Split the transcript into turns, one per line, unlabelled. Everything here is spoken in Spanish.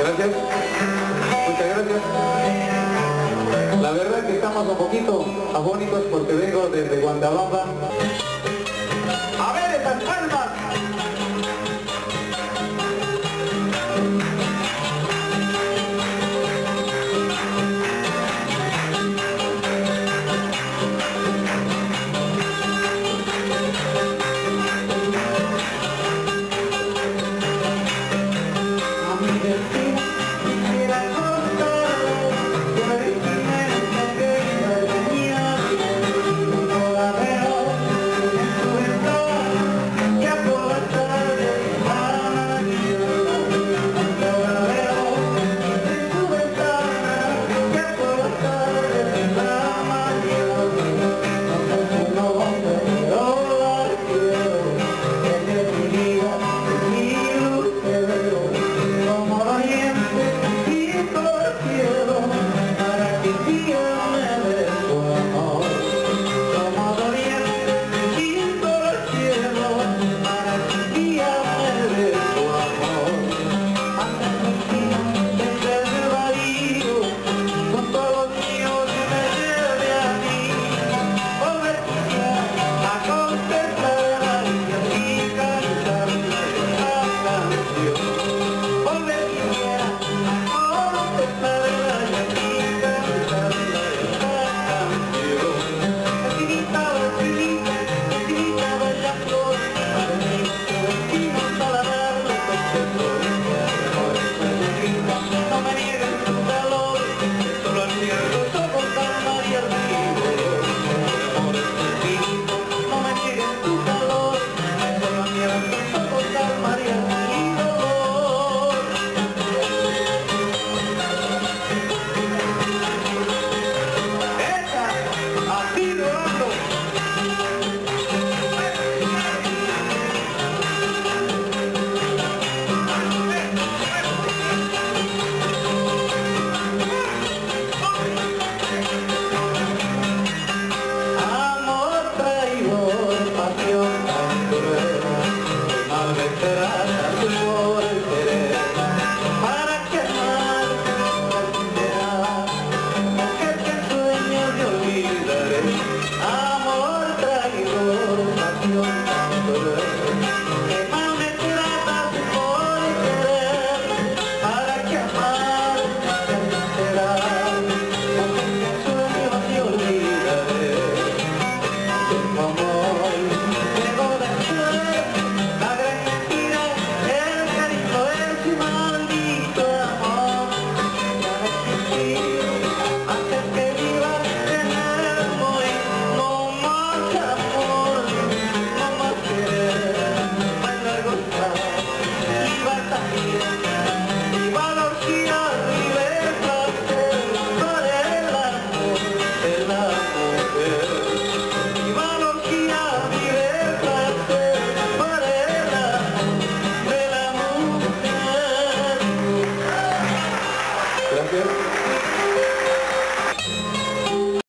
Gracias. Muchas gracias. La verdad es que estamos un poquito afónicos porque vengo desde Guandabamba.